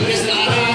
Mr.